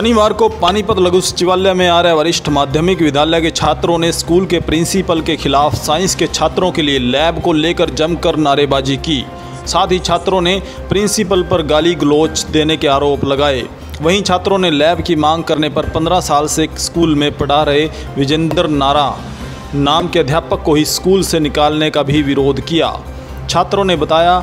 शनिवार को पानीपत लघु सचिवालय में आ रहे वरिष्ठ माध्यमिक विद्यालय के छात्रों ने स्कूल के प्रिंसिपल के खिलाफ साइंस के छात्रों के लिए लैब को लेकर जमकर नारेबाजी की। साथ ही छात्रों ने प्रिंसिपल पर गाली गलोच देने के आरोप लगाए। वहीं छात्रों ने लैब की मांग करने पर 15 साल से स्कूल में पढ़ा रहे विजेंद्र नारा नाम के अध्यापक को ही स्कूल से निकालने का भी विरोध किया। छात्रों ने बताया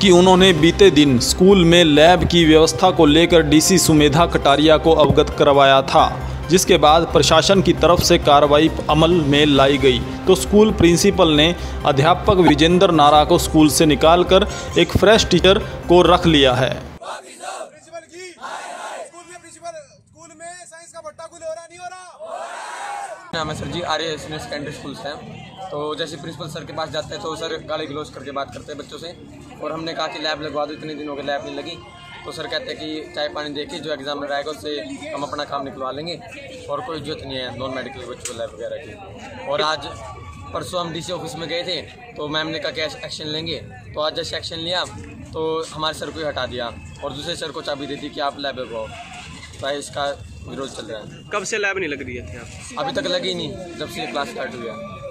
कि उन्होंने बीते दिन स्कूल में लैब की व्यवस्था को लेकर डीसी सुमेधा कटारिया को अवगत करवाया था जिसके बाद प्रशासन की तरफ़ से कार्रवाई अमल में लाई गई। तो स्कूल प्रिंसिपल ने अध्यापक विजेंद्र नारा को स्कूल से निकालकर एक फ्रेश टीचर को रख लिया है। प्रिंसिपल की स्कूल में प्रिंसिपल स्कूल में साइंस का भट्टा गुल हो रहा नहीं हो रहा? नाम है sir ji Arya senior secondary school से। हैं तो जैसे प्रिंसिपल सर के पास जाते हैं तो सर गाली गलोच करके बात करते हैं बच्चों से। और हमने कहा कि लैब लगवा दो इतने दिन हो गए लैब नहीं लगी। तो सर कहते हैं कि चाय पानी दे के जो एग्ज़ाम में आएगा उससे हम अपना काम निकलवा लेंगे। और कोई ज़रूरत नहीं है नॉन मेडिकल बच्चों को लैब वगैरह की। और आज परसों हम डीसी ऑफ़िस में गए थे तो मैम ने कहा कि एक्शन लेंगे। तो आज जैसे एक्शन लिया तो हमारे सर को ही हटा दिया। और दूसरे सर को चाबी दे दी कि आप लैब लगवाओ। तो इसका विरोध चल रहा है। कब से लैब नहीं लग रही है? थे आप अभी तक लगी नहीं जब से क्लास स्टार्ट हुई है।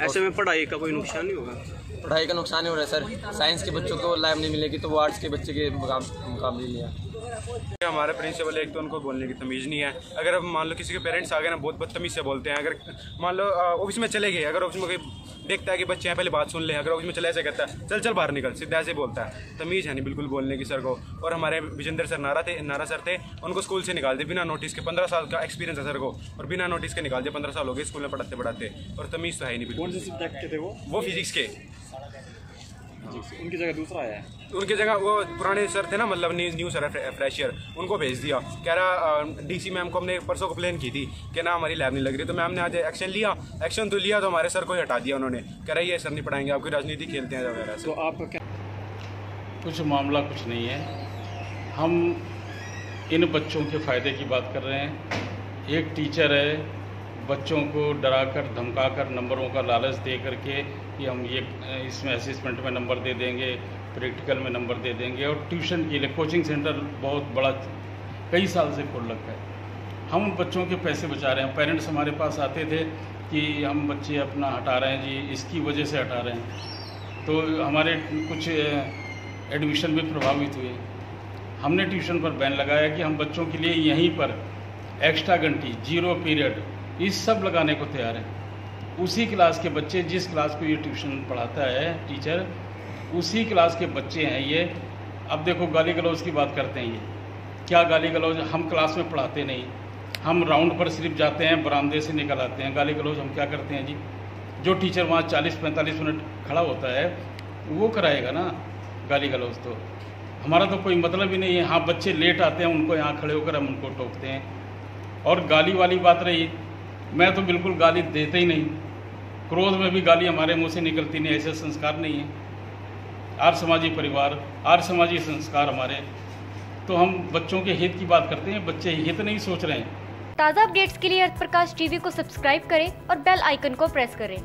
ऐसे में पढ़ाई का कोई नुकसान नहीं होगा? पढ़ाई का नुकसान ही हो रहा है, सर। साइंस के बच्चों को लाइव नहीं मिलेगी तो वो आर्ट्स के बच्चे के मुकाबले है। हमारे प्रिंसिपल एक तो उनको बोलने की तमीज़ नहीं है। अगर अब मान लो किसी के पेरेंट्स आ गए ना बहुत बदतमीज़ से बोलते हैं। अगर मान लो ऑफ़िस में चले गए अगर ऑफ़िस में कोई देखता है कि बच्चे हैं पहले बात सुन ले अगर ऑफ़िस में चले ऐसे कहता है चल चल बाहर निकल। सीधा ऐसे बोलता है। तमीज़ है नहीं बिल्कुल बोलने की सर को। और हमारे विजेंद्र सर नारा थे नारा सर थे उनको स्कूल से निकाल दिए बिना नोटिस के। पंद्रह साल का एक्सपीरियंस है सर को। और बिना नोटिस के निकाल दिए पंद्रह साल हो गए स्कूल में पढ़ाते पढ़ाते और तमीज़ तो है ही नहीं बिल्कुल। वो? फिजिक्स के। उनकी जगह दूसरा आया है। उनकी जगह वो पुराने सर थे ना मतलब न्यू न्यू सर फ्रेशियर उनको भेज दिया। कह रहा डीसी मैम को हमने परसों कंप्लेन की थी कि ना हमारी लैब नहीं लग रही। तो मैम ने आज एक्शन लिया। एक्शन तो लिया तो हमारे सर को ही हटा दिया उन्होंने। कह रहा ये सर नहीं पढ़ाएँगे आपकी राजनीति खेलते हैं वगैरह तो आपका क्या कुछ मामला कुछ नहीं है। हम इन बच्चों के फ़ायदे की बात कर रहे हैं। एक टीचर है बच्चों को डराकर, धमकाकर, नंबरों का लालच दे करके कि हम ये, इसमें असिस्मेंट में नंबर दे देंगे प्रैक्टिकल में नंबर दे देंगे और ट्यूशन के लिए कोचिंग सेंटर बहुत बड़ा, कई साल से खोल रखा है। हम उन बच्चों के पैसे बचा रहे हैं। पेरेंट्स हमारे पास आते थे कि हम बच्चे अपना हटा रहे हैं जी, इसकी वजह से हटा रहे हैं। तो हमारे कुछ एडमिशन भी प्रभावित हुए। हमने ट्यूशन पर बैन लगाया कि हम बच्चों के लिए यहीं पर एक्स्ट्रा घंटी ज़ीरो पीरियड ये सब लगाने को तैयार है। उसी क्लास के बच्चे, जिस क्लास को ये ट्यूशन पढ़ाता है, टीचर, उसी क्लास के बच्चे हैं ये। अब देखो, गाली गलौज की बात करते हैं ये। क्या गाली गलौज हम क्लास में पढ़ाते नहीं? हम राउंड पर सिर्फ़ जाते हैं, बरामदे से निकल आते हैं। गाली गलौज हम क्या करते हैं जी? जो टीचर वहाँ चालीस पैंतालीस मिनट खड़ा होता है, वो कराएगा ना गाली गलौज तो। हमारा तो कोई मतलब ही नहीं है। हाँ बच्चे लेट आते हैं, उनको यहाँ खड़े होकर हम उनको टोकते हैं। और गाली वाली बात रही मैं तो बिल्कुल गाली देते ही नहीं। क्रोध में भी गाली हमारे मुँह से निकलती नहीं, ऐसे संस्कार नहीं है। आर समाजी परिवार, आर समाजी संस्कार हमारे। तो हम बच्चों के हित की बात करते हैं, बच्चे हित नहीं सोच रहे हैं। ताज़ा अपडेट्स के लिए अर्थ प्रकाश टीवी को सब्सक्राइब करें और बेल आइकन को प्रेस करें।